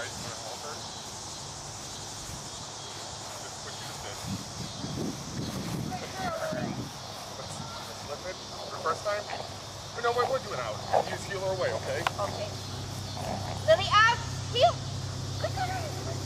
side, you to help her? Just push it a. Let's flip it for the first time. But no, wait, we're doing out. You just away, okay? Okay. Lily, out! Heel! Good, good, good.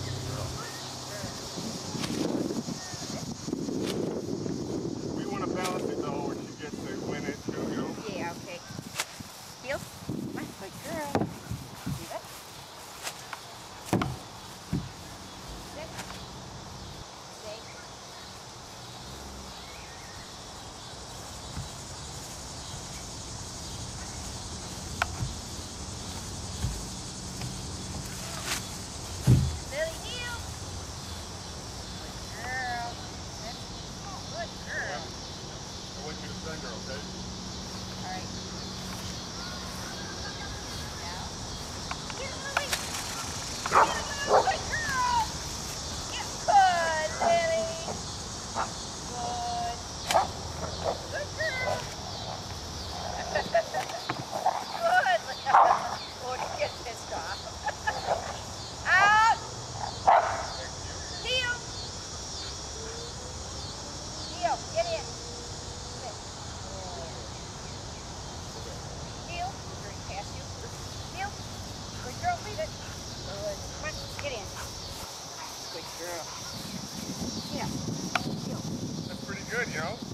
Good, Danny. Good. Yeah. That's pretty good, yo.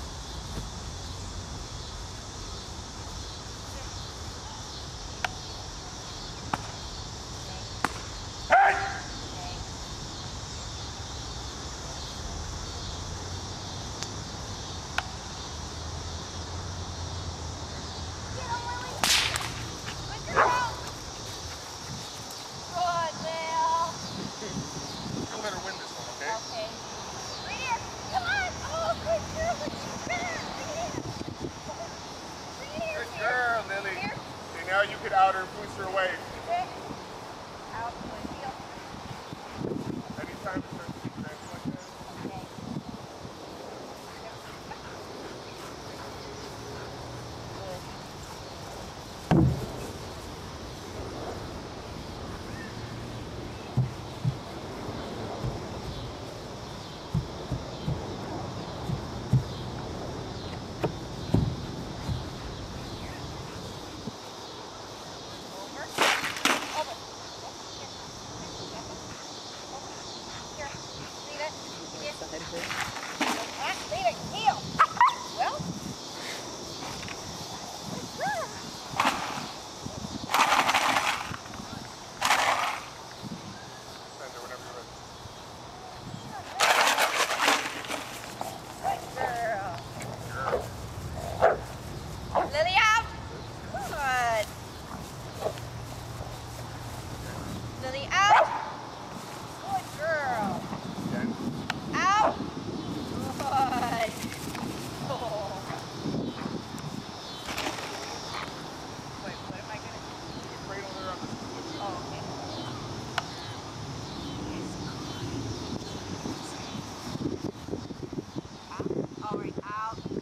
out.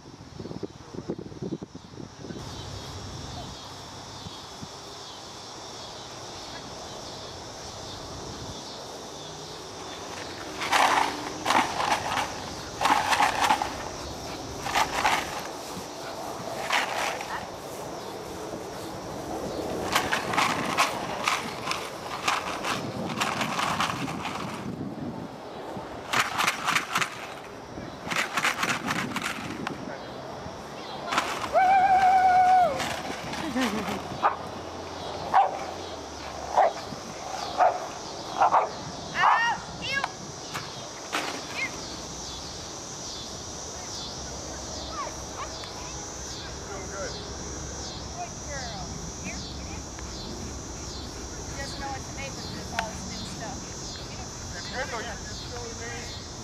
Know, you're just showing me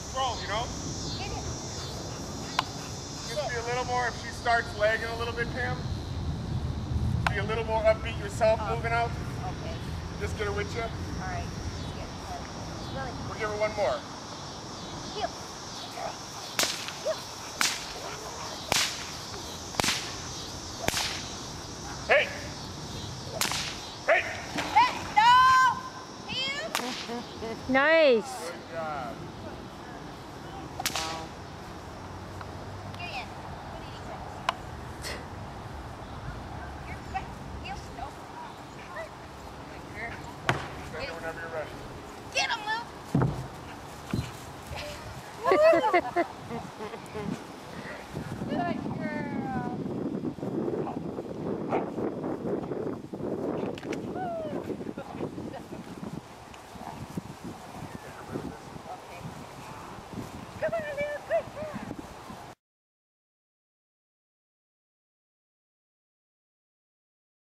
control, you know? Just be a little more, if she starts lagging a little bit, Pam, be a little more upbeat yourself oh. moving out. Okay. Just get her with you. All right. Her. We'll give her one more. heel. Good girl. Heel. Hey! Hey! Hey, no! Heel. Nice.